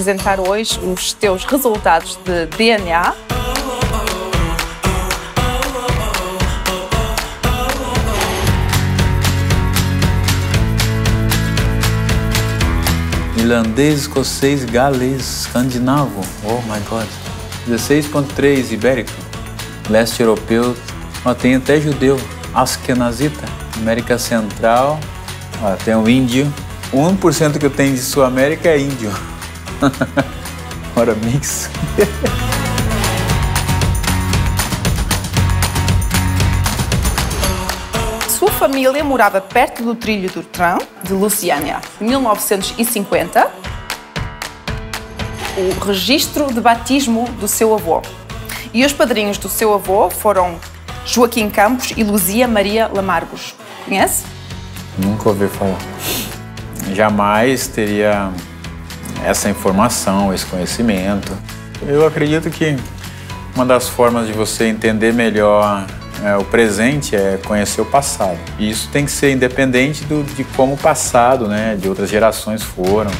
apresentar hoje os teus resultados de DNA. Irlandês, escocês, galês, escandinavo. Oh my god. 16.3 ibérico. Leste europeu. Ó, tem até judeu. Askenazita. América Central. Ó, tem o índio. O 1% que eu tenho de Sul América é índio. Ora, mix. Sua família morava perto do trilho do Tram, de Luciânia, em 1950. O registro de batismo do seu avô. E os padrinhos do seu avô foram Joaquim Campos e Luzia Maria Lamargos. Conhece? Nunca ouvi falar. Jamais teria essa informação, esse conhecimento. Eu acredito que uma das formas de você entender melhor é, o presente é conhecer o passado. E isso tem que ser independente do, de como o passado, né, de outras gerações foram.